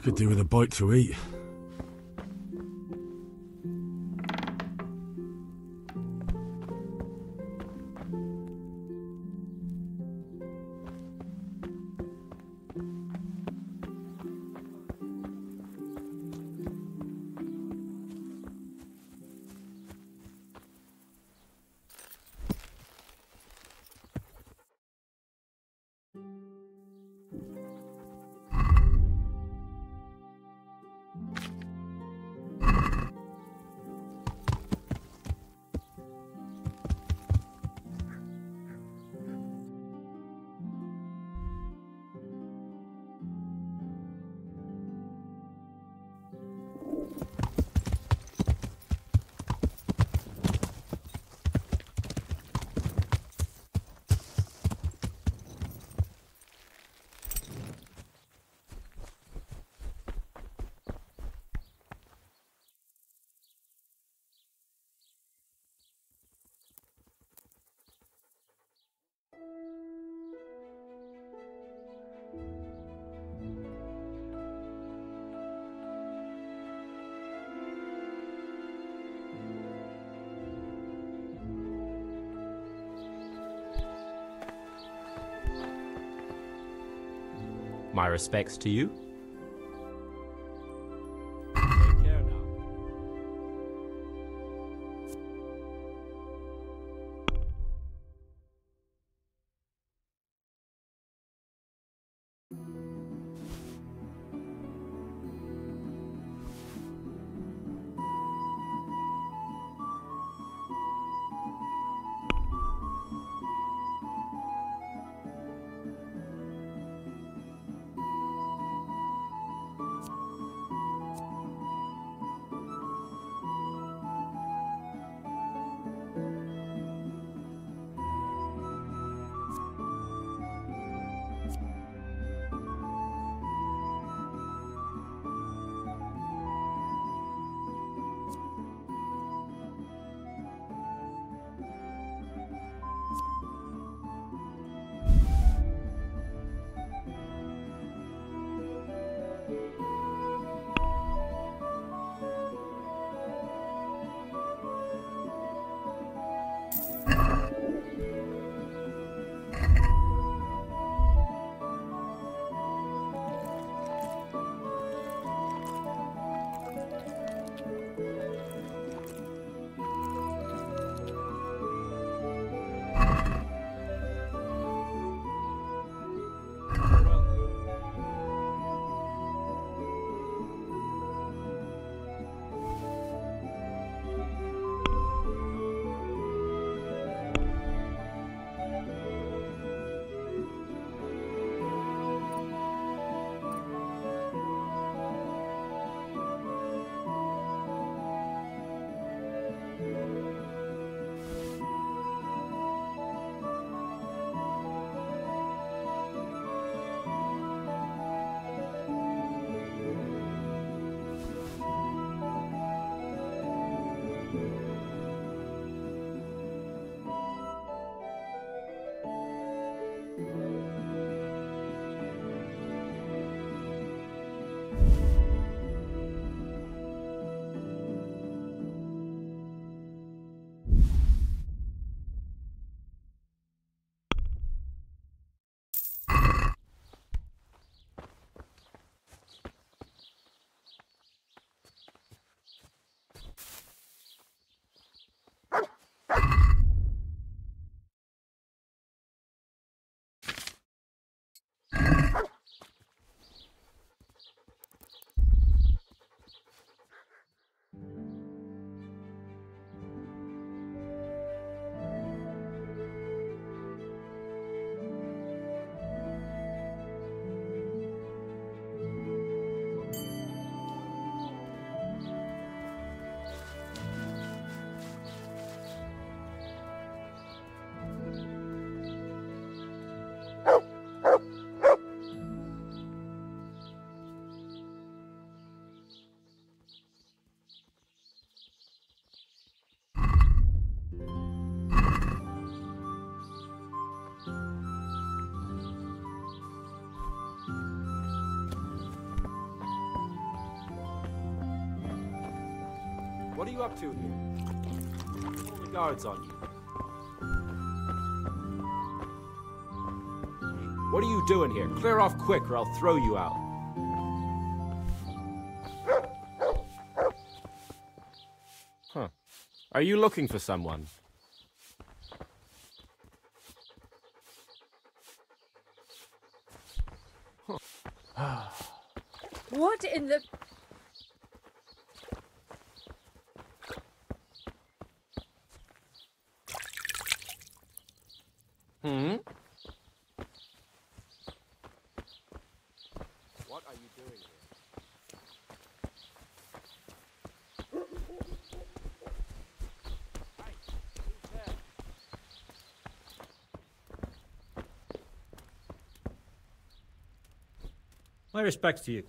I could do with a bite to eat. My respects to you. What are you up to here? All the guards on you. What are you doing here? Clear off quick or I'll throw you out. Huh. Are you looking for someone? What in the. Hmm? What are you doing here? Hey, who's there? My respects to you.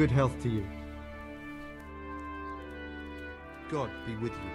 Good health to you. God be with you.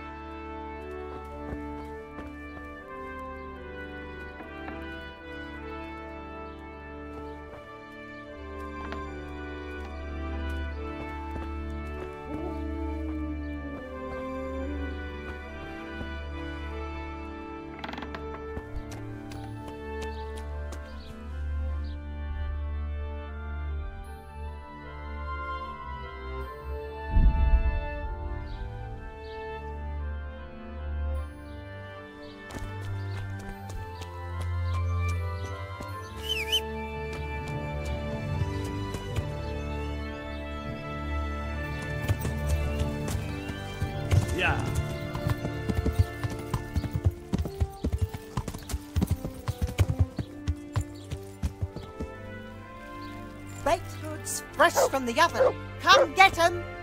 Fresh from the oven. Come get 'em.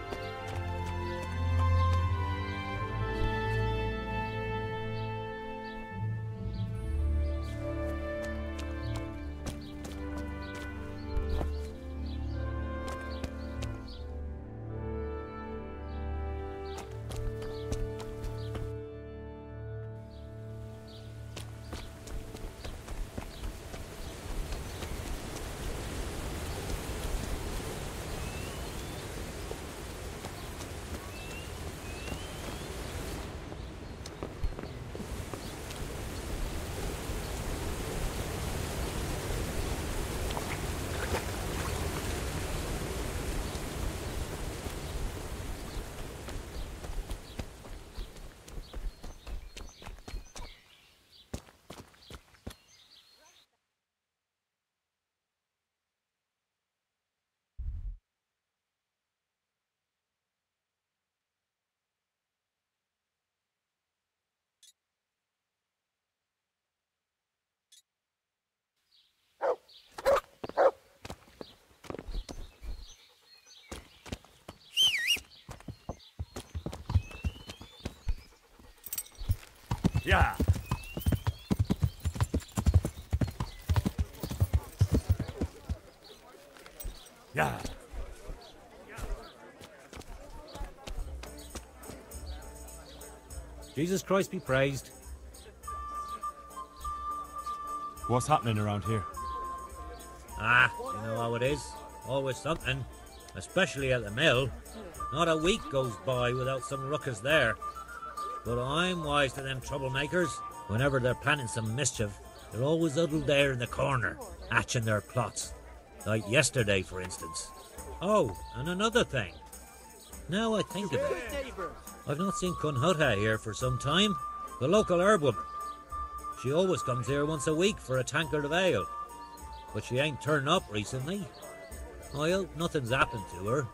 Yeah. Yeah. Jesus Christ be praised. What's happening around here? Ah, you know how it is. Always something. Especially at the mill. Not a week goes by without some ruckus there. But I'm wise to them troublemakers. Whenever they're planning some mischief, they're always huddled there in the corner, hatching their plots. Like yesterday, for instance. Oh, and another thing. Now I think of it, I've not seen Kunhuta here for some time. The local herb woman. She always comes here once a week for a tankard of ale. But she ain't turned up recently. I hope nothing's happened to her.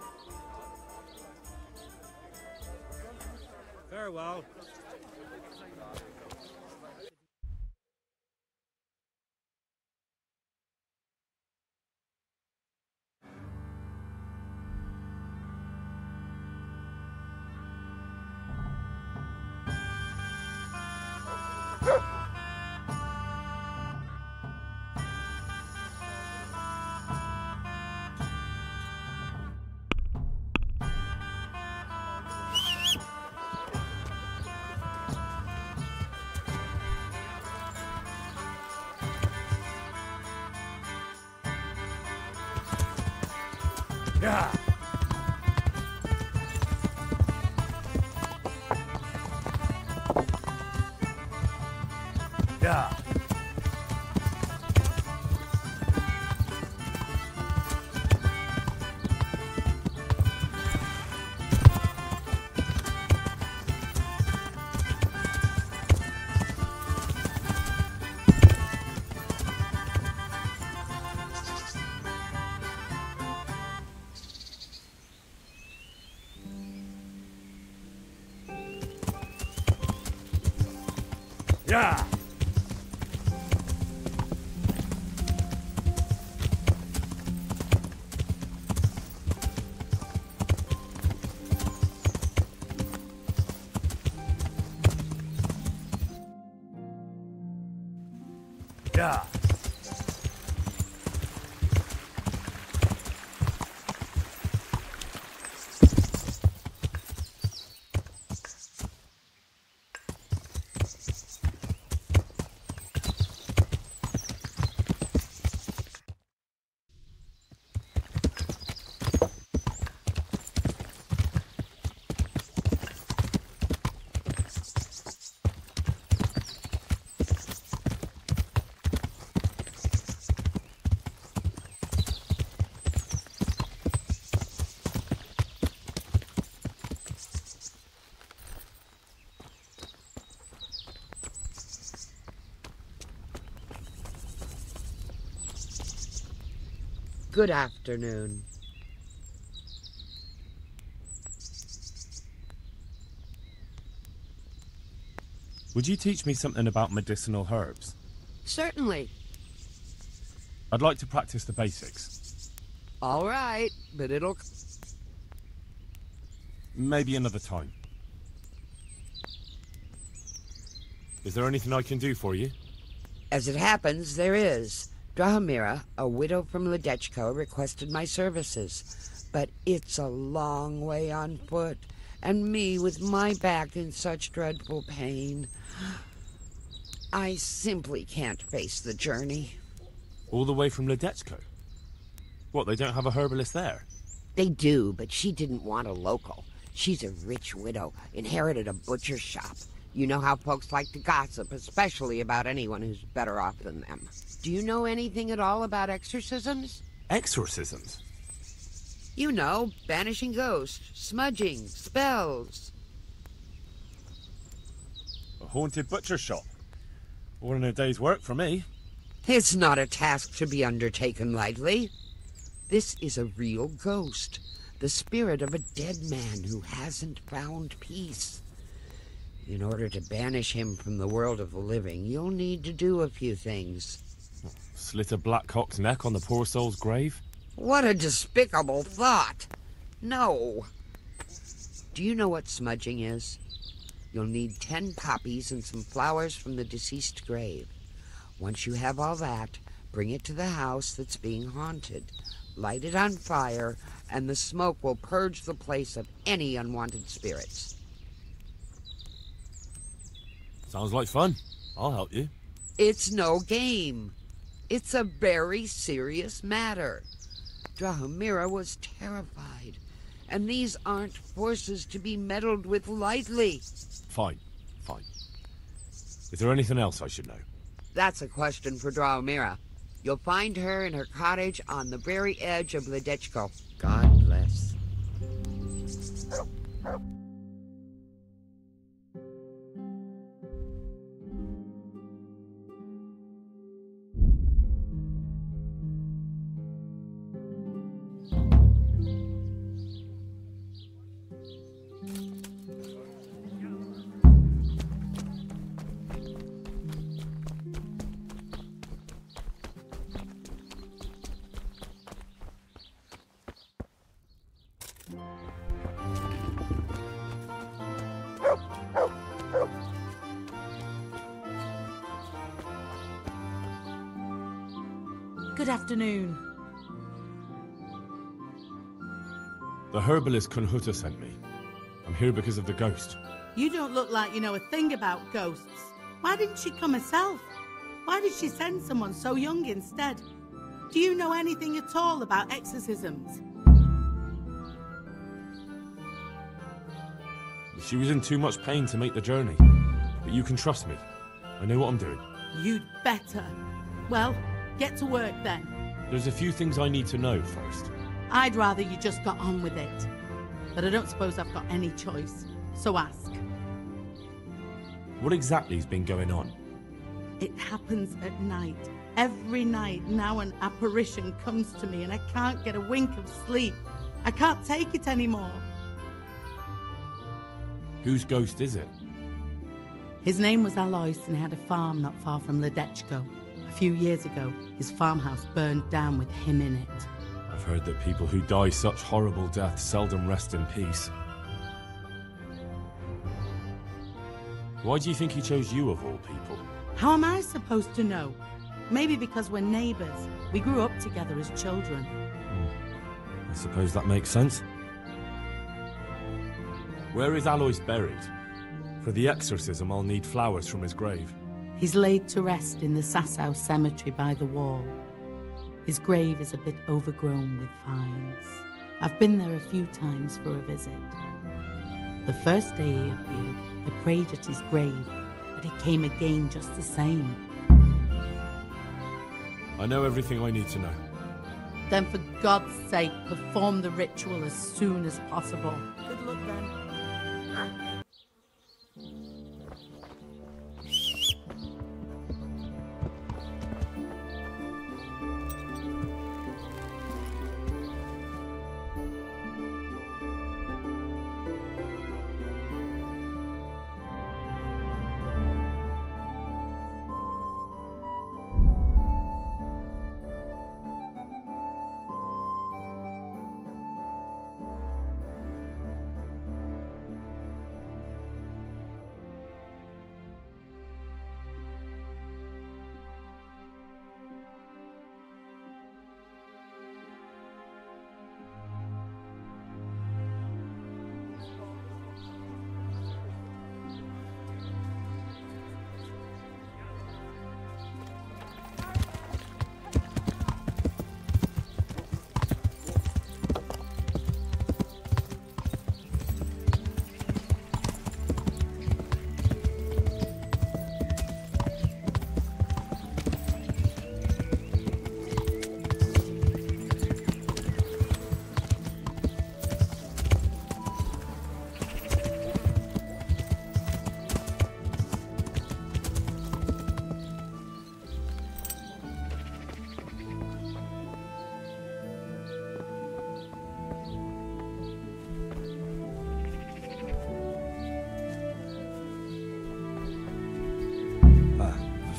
Farewell. Yeah. Good afternoon. Would you teach me something about medicinal herbs? Certainly. I'd like to practice the basics. All right, but it'll. Maybe another time. Is there anything I can do for you? As it happens, there is. Drahomira, a widow from Ledetchko, requested my services. But it's a long way on foot, and me with my back in such dreadful pain. I simply can't face the journey. All the way from Ledetchko? What, they don't have a herbalist there? They do, but she didn't want a local. She's a rich widow, inherited a butcher's shop. You know how folks like to gossip, especially about anyone who's better off than them. Do you know anything at all about exorcisms? Exorcisms? You know, banishing ghosts, smudging, spells. A haunted butcher shop? All a day's work for me. It's not a task to be undertaken lightly. This is a real ghost, the spirit of a dead man who hasn't found peace. In order to banish him from the world of the living, you'll need to do a few things. Slit a black cock's neck on the poor soul's grave? What a despicable thought! No. Do you know what smudging is? You'll need ten poppies and some flowers from the deceased grave. Once you have all that, bring it to the house that's being haunted. Light it on fire, and the smoke will purge the place of any unwanted spirits. Sounds like fun. I'll help you. It's no game. It's a very serious matter. Drahomira was terrified, and these aren't forces to be meddled with lightly. Fine, fine. Is there anything else I should know? That's a question for Drahomira. You'll find her in her cottage on the very edge of Ledetchko. God bless. Herbalist Kunhuta sent me. I'm here because of the ghost. You don't look like you know a thing about ghosts. Why didn't she come herself? Why did she send someone so young instead? Do you know anything at all about exorcisms? She was in too much pain to make the journey. But you can trust me. I know what I'm doing. You'd better. Well, get to work then. There's a few things I need to know first. I'd rather you just got on with it. But I don't suppose I've got any choice. So ask. What exactly's been going on? It happens at night. Every night now an apparition comes to me and I can't get a wink of sleep. I can't take it anymore. Whose ghost is it? His name was Alois and he had a farm not far from Ledetchko. A few years ago, his farmhouse burned down with him in it. I've heard that people who die such horrible deaths seldom rest in peace. Why do you think he chose you of all people? How am I supposed to know? Maybe because we're neighbours. We grew up together as children. Hmm. I suppose that makes sense. Where is Alois buried? For the exorcism, I'll need flowers from his grave. He's laid to rest in the Sasau cemetery by the wall. His grave is a bit overgrown with vines. I've been there a few times for a visit. The first day he appeared, I prayed at his grave, but he came again just the same. I know everything I need to know. Then, for God's sake, perform the ritual as soon as possible. Good luck then.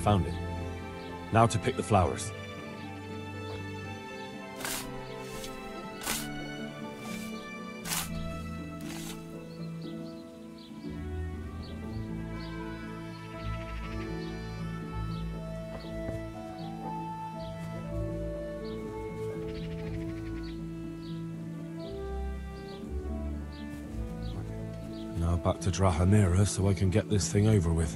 Found it. Now to pick the flowers. Now back to Drahomira so I can get this thing over with.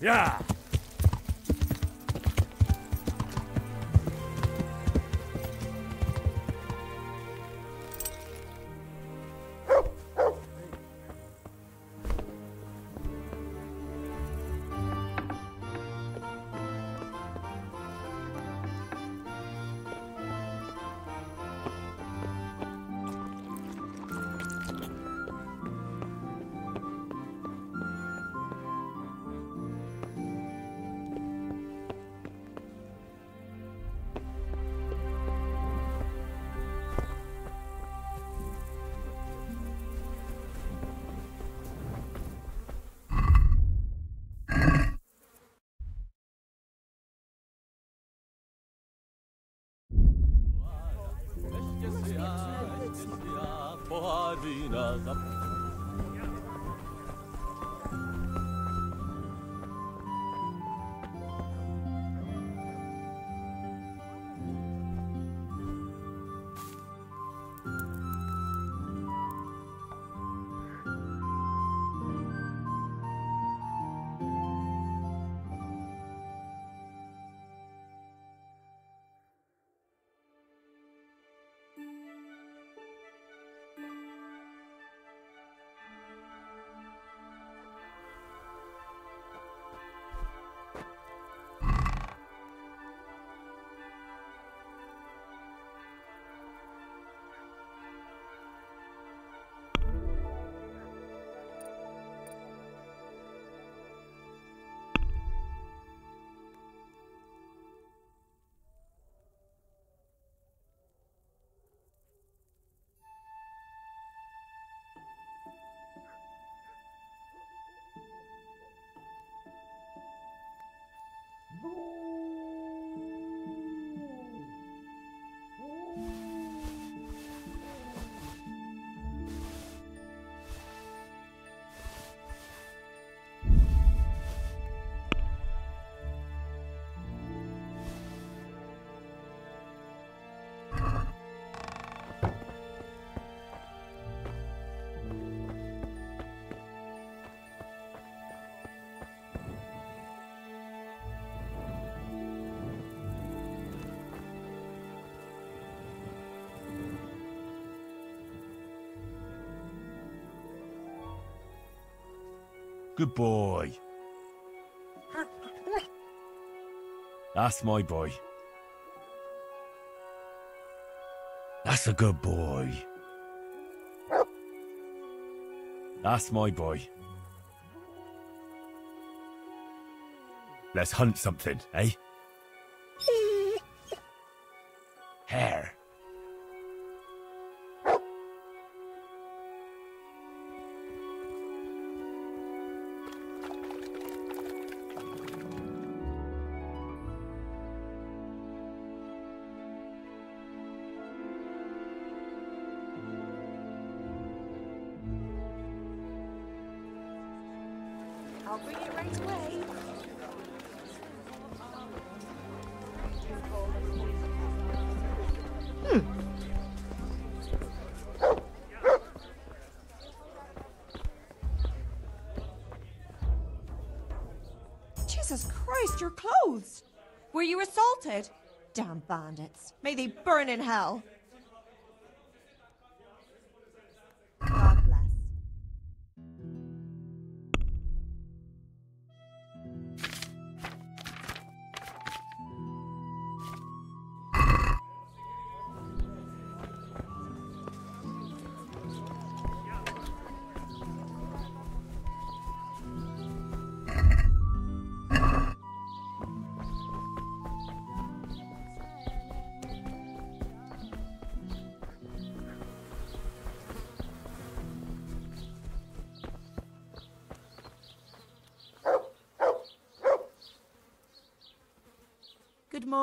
Yeah. Venus. Good boy. That's my boy. That's a good boy. That's my boy. Let's hunt something, eh? I'll bring it right away. Hmm. Jesus Christ, your clothes! Were you assaulted? Damn bandits. May they burn in hell.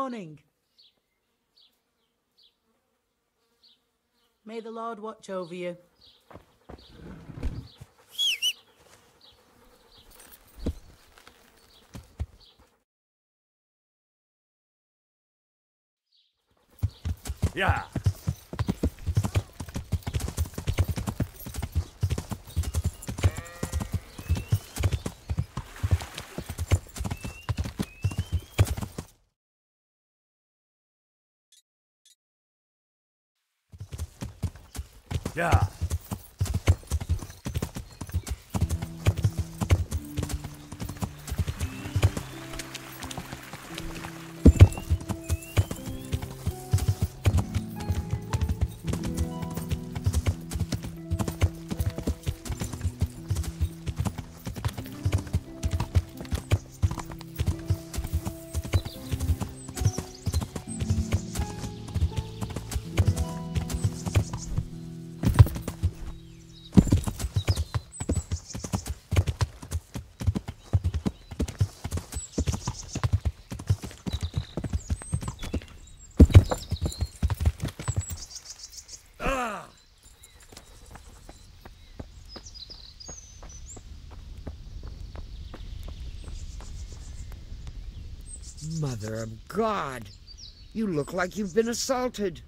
Morning. May the Lord watch over you. Yeah. Yeah. Mother of God! You look like you've been assaulted.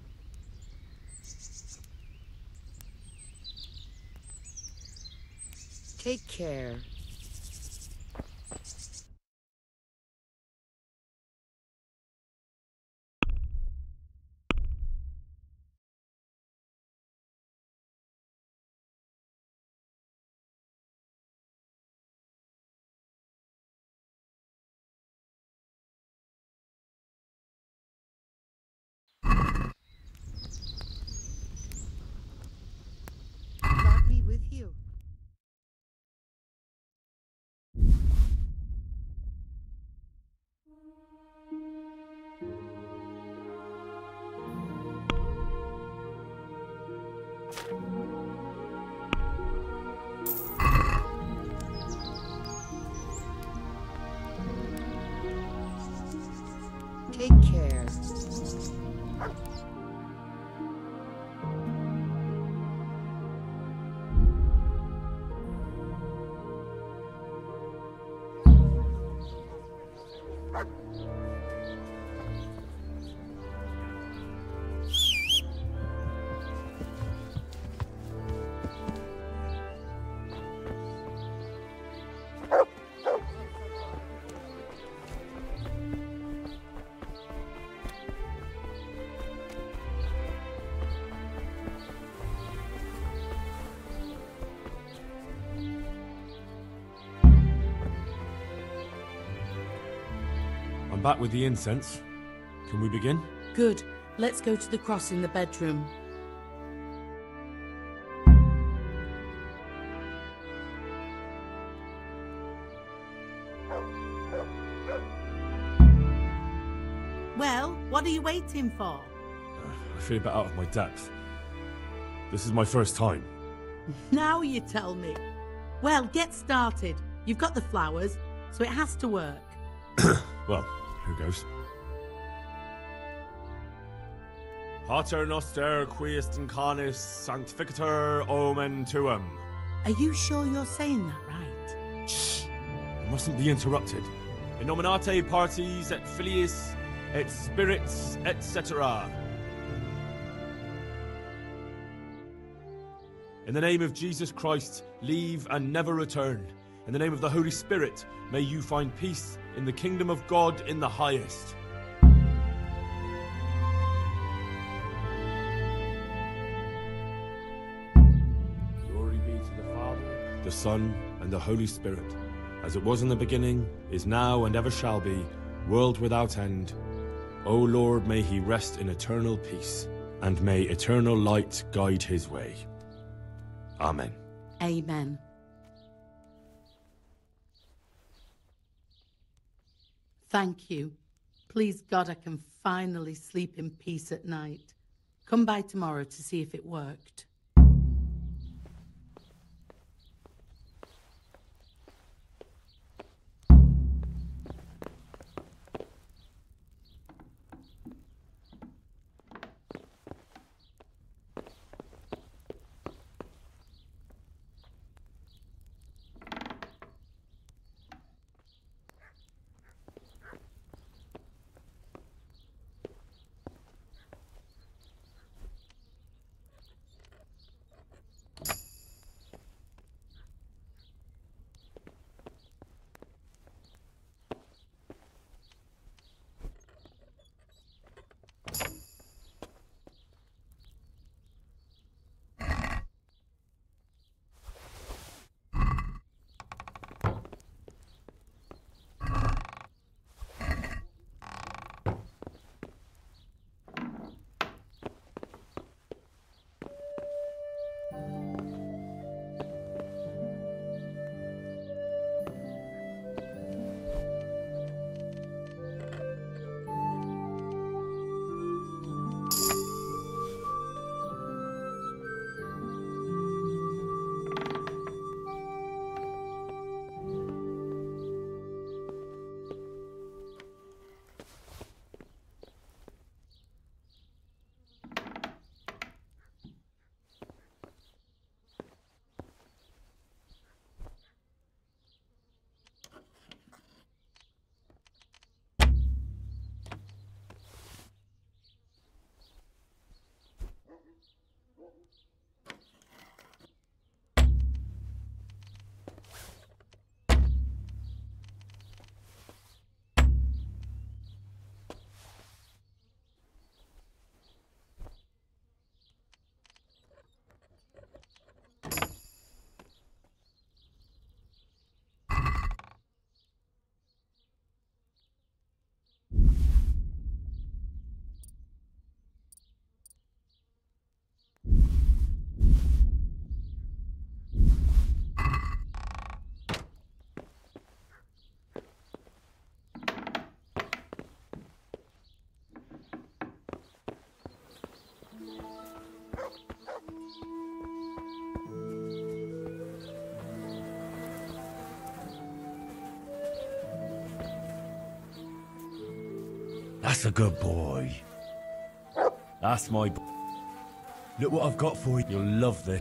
I'm back with the incense. Can we begin? Good. Let's go to the cross in the bedroom. Well, what are you waiting for? Uh, I feel a bit out of my depth. This is my first time. Now you tell me. Well, get started. You've got the flowers, so it has to work. Well, here goes. Pater noster qui est in canis sanctificator omen tuum. Are you sure you're saying that right? Shh! I mustn't be interrupted. In nominate parties et filiis et spirits etc. In the name of Jesus Christ, leave and never return. In the name of the Holy Spirit, may you find peace in the kingdom of God in the highest. Glory be to the Father, the Son, and the Holy Spirit, as it was in the beginning, is now, and ever shall be, world without end. O Lord, may he rest in eternal peace, and may eternal light guide his way. Amen. Amen. Thank you. Please God, I can finally sleep in peace at night. Come by tomorrow to see if it worked. That's a good boy. That's my. B- Look what I've got for you. You'll love this.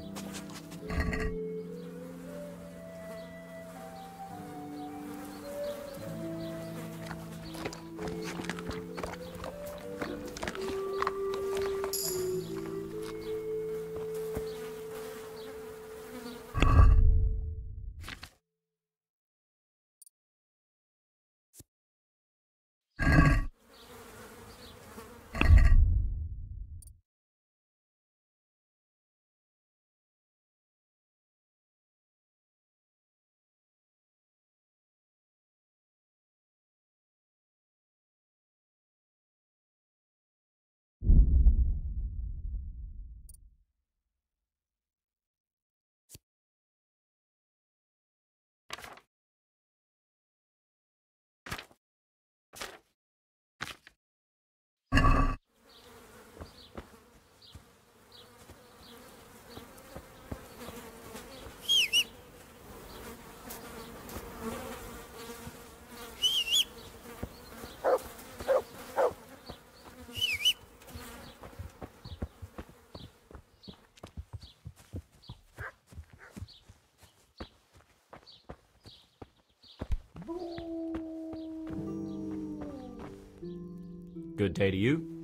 Good day to you.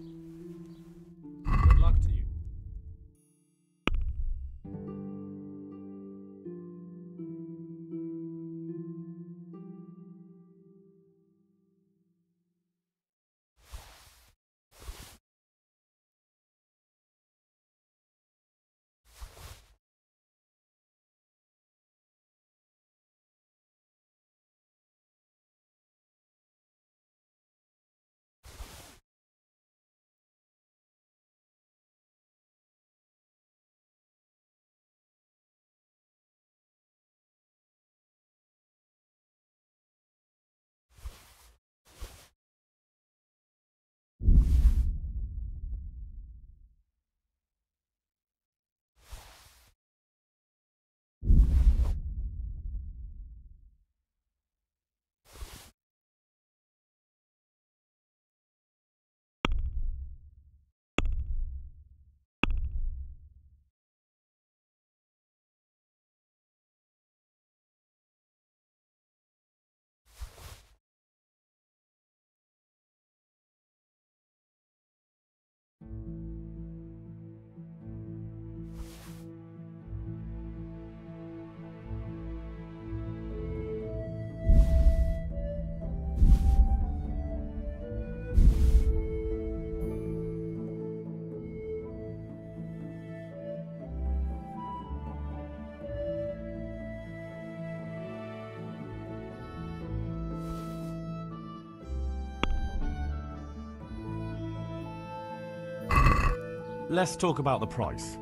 Let's talk about the price.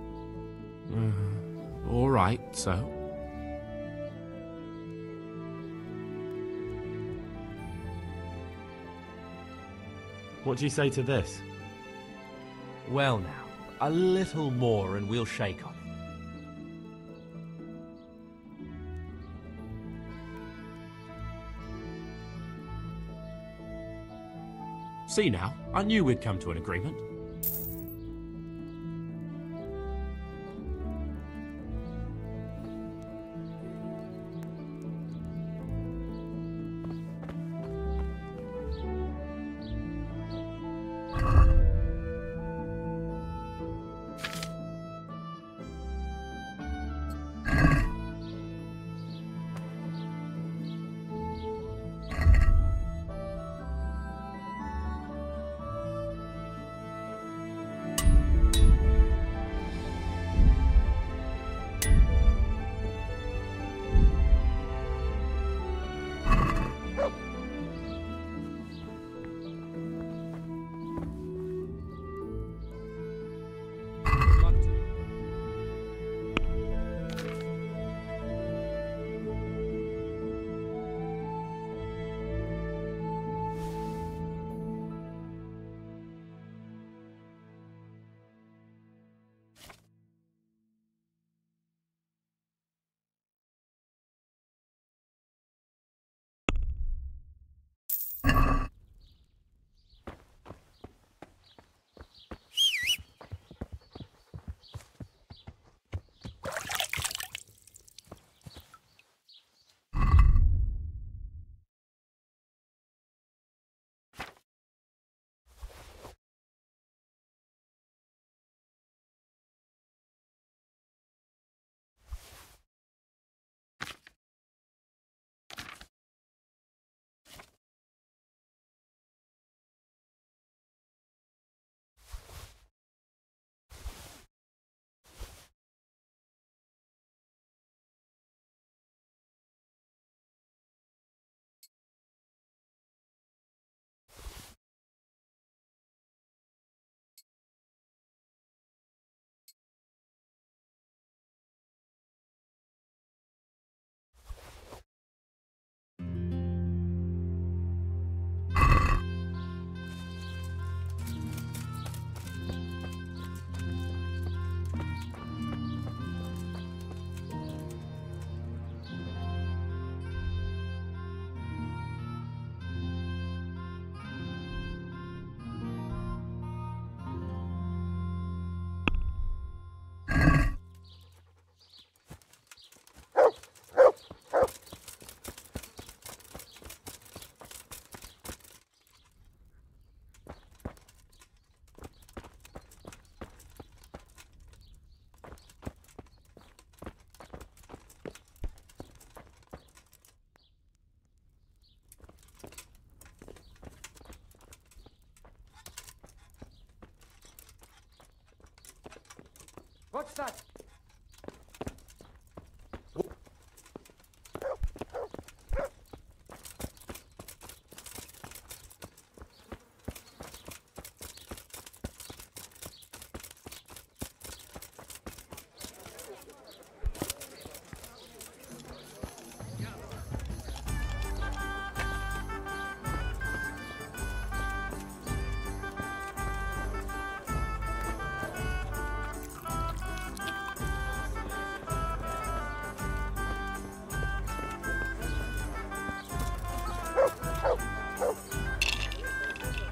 Mm, all right, so. What do you say to this? Well, now, a little more and we'll shake on it. See now, I knew we'd come to an agreement. What's that?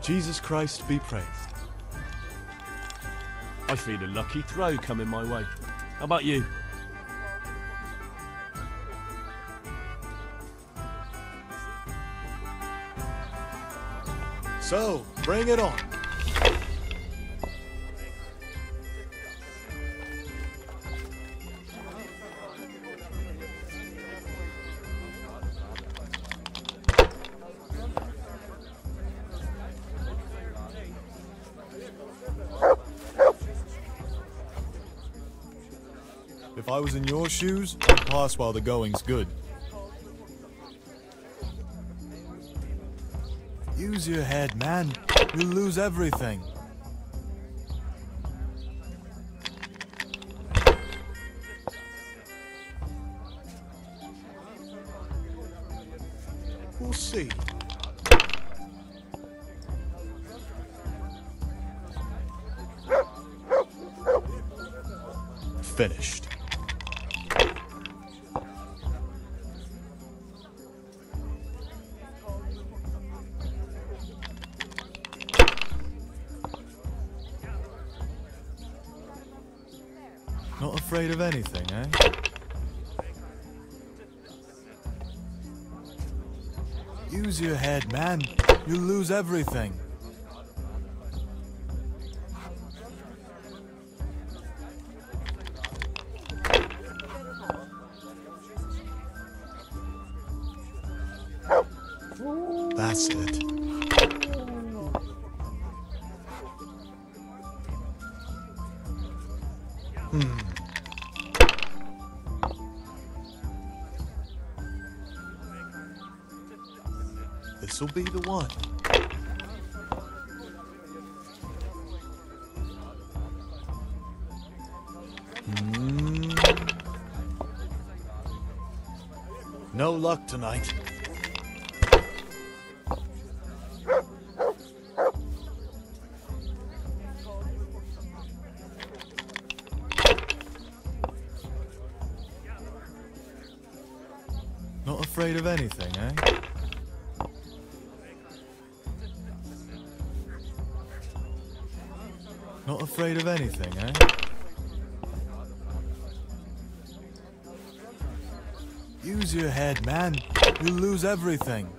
Jesus Christ be praised. I feel a lucky throw coming my way. How about you? So, bring it on. Was in your shoes, I'd pass while the going's good. Use your head, man. You'll lose everything. Use your head, man. You'll lose everything. Luck tonight. Not afraid of anything, eh? Not afraid of anything, eh? Your head, man. You'll lose everything.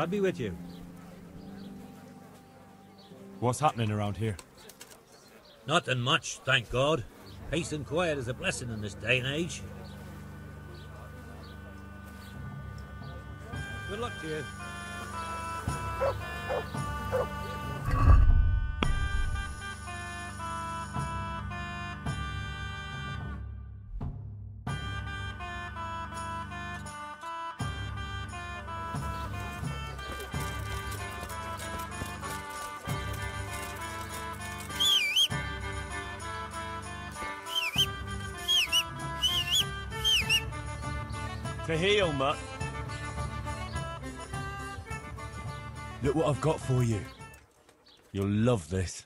God be with you. What's happening around here? Nothing much, thank God. Peace and quiet is a blessing in this day and age. Good luck to you. I've got for you. You'll love this.